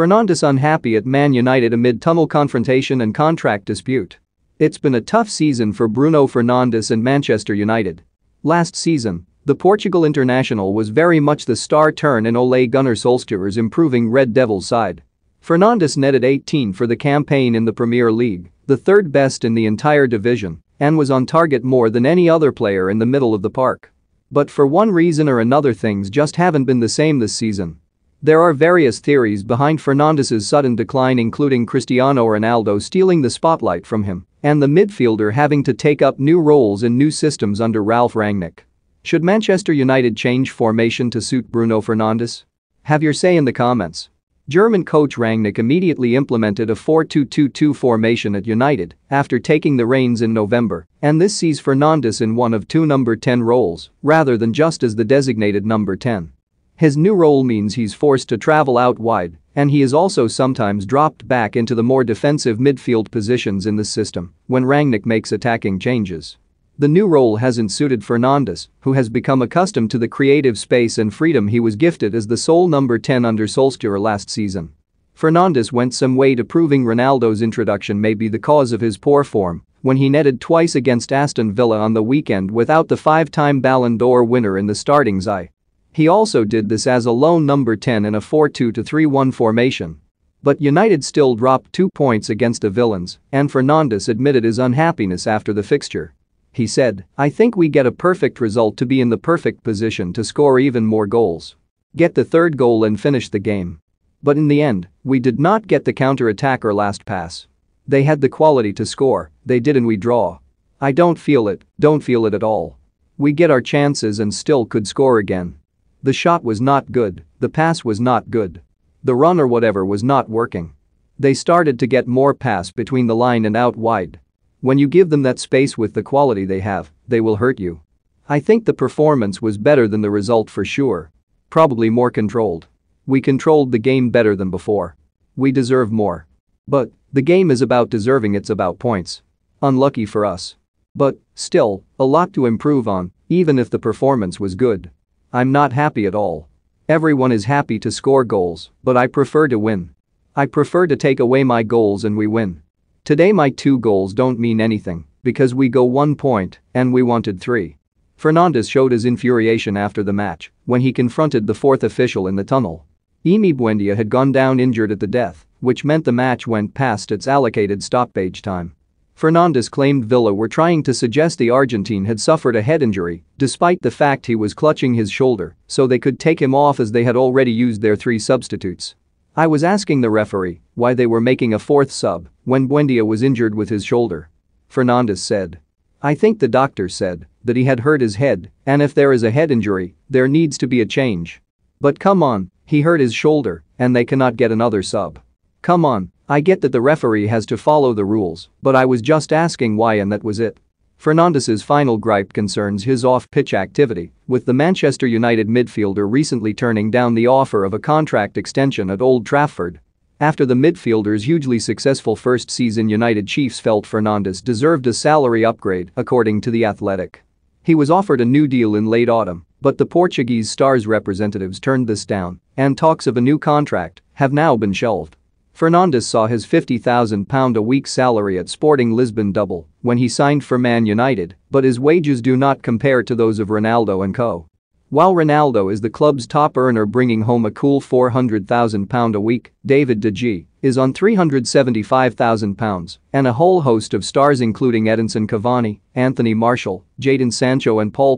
Fernandes unhappy at Man United amid tunnel confrontation and contract dispute. It's been a tough season for Bruno Fernandes and Manchester United. Last season, the Portugal international was very much the star turn in Ole Gunnar Solskjaer's improving Red Devils side. Fernandes netted 18 for the campaign in the Premier League, the third best in the entire division, and was on target more than any other player in the middle of the park. But for one reason or another things just haven't been the same this season. There are various theories behind Fernandes' sudden decline including Cristiano Ronaldo stealing the spotlight from him and the midfielder having to take up new roles in new systems under Ralf Rangnick. Should Manchester United change formation to suit Bruno Fernandes? Have your say in the comments. German coach Rangnick immediately implemented a 4-2-2-2 formation at United after taking the reins in November, and this sees Fernandes in one of two number 10 roles rather than just as the designated number 10. His new role means he's forced to travel out wide, and he is also sometimes dropped back into the more defensive midfield positions in the system when Rangnick makes attacking changes. The new role hasn't suited Fernandes, who has become accustomed to the creative space and freedom he was gifted as the sole number 10 under Solskjaer last season. Fernandes went some way to proving Ronaldo's introduction may be the cause of his poor form when he netted twice against Aston Villa on the weekend without the five-time Ballon d'Or winner in the starting side. He also did this as a lone number 10 in a 4-2-3-1 formation. But United still dropped two points against the Villains, and Fernandes admitted his unhappiness after the fixture. He said, I think we get a perfect result to be in the perfect position to score even more goals. Get the third goal and finish the game. But in the end, we did not get the counter-attack or last pass. They had the quality to score, they did and we draw. I don't feel it, don't feel it at all. We get our chances and still could score again. The shot was not good, the pass was not good. The run or whatever was not working. They started to get more pass between the line and out wide. When you give them that space with the quality they have, they will hurt you. I think the performance was better than the result for sure. Probably more controlled. We controlled the game better than before. We deserve more. But, the game is about deserving it's about points. Unlucky for us. But, still, a lot to improve on, even if the performance was good. I'm not happy at all. Everyone is happy to score goals, but I prefer to win. I prefer to take away my goals and we win. Today my two goals don't mean anything because we go one point and we wanted three. Fernandes showed his infuriation after the match when he confronted the fourth official in the tunnel. Emi Buendia had gone down injured at the death, which meant the match went past its allocated stoppage time. Fernandes claimed Villa were trying to suggest the Argentine had suffered a head injury despite the fact he was clutching his shoulder so they could take him off as they had already used their three substitutes. I was asking the referee why they were making a fourth sub when Buendia was injured with his shoulder. Fernandes said. I think the doctor said that he had hurt his head and if there is a head injury, there needs to be a change. But come on, he hurt his shoulder and they cannot get another sub. Come on, I get that the referee has to follow the rules, but I was just asking why and that was it. Fernandes's final gripe concerns his off-pitch activity, with the Manchester United midfielder recently turning down the offer of a contract extension at Old Trafford. After the midfielder's hugely successful first season United Chiefs felt Fernandes deserved a salary upgrade, according to The Athletic. He was offered a new deal in late autumn, but the Portuguese star's representatives turned this down, and talks of a new contract have now been shelved. Fernandes saw his £50,000 a week salary at Sporting Lisbon double when he signed for Man United, but his wages do not compare to those of Ronaldo and co. While Ronaldo is the club's top earner bringing home a cool £400,000 a week, David De Gea is on £375,000 and a whole host of stars including Edinson Cavani, Anthony Martial, Jadon Sancho and Paul